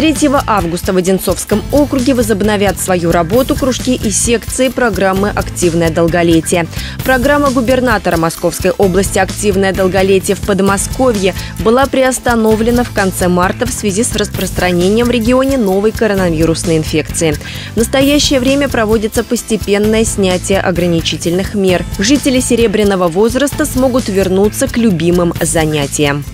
3 августа в Одинцовском округе возобновят свою работу кружки и секции программы «Активное долголетие». Программа губернатора Московской области «Активное долголетие в Подмосковье» была приостановлена в конце марта в связи с распространением в регионе новой коронавирусной инфекции. В настоящее время проводится постепенное снятие ограничительных мер. Жители серебряного возраста смогут вернуться к любимым занятиям.